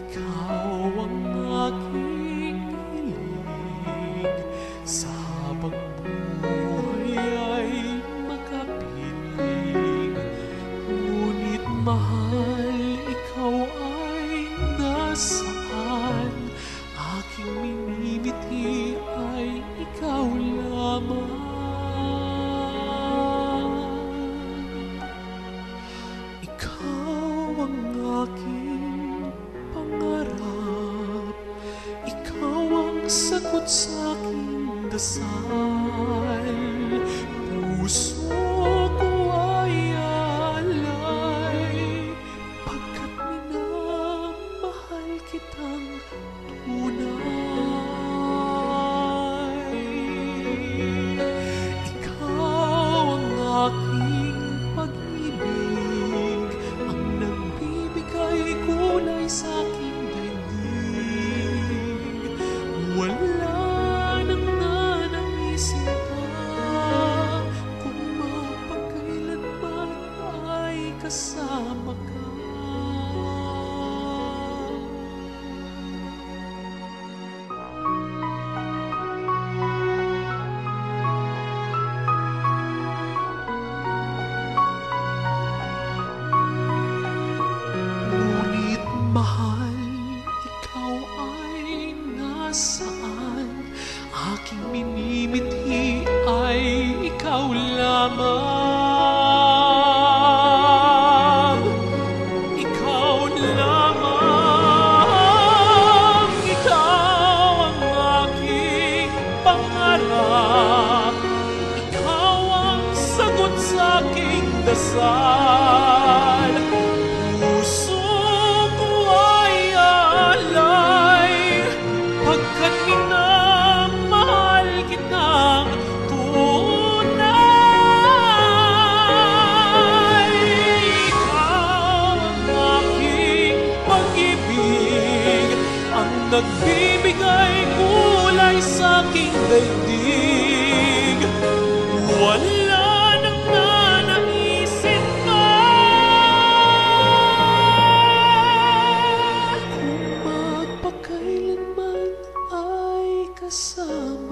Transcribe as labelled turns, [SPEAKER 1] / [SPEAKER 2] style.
[SPEAKER 1] become. the sun. Kasama ka Ngunit mahal, ikaw ay? Aking minimithi ay ikaw lamang. Aking dasal. Puso ko ay alay. Pagkat minamahal kitang tunay. Ikaw ang aking pag-ibig. Ang nagbibigay summer.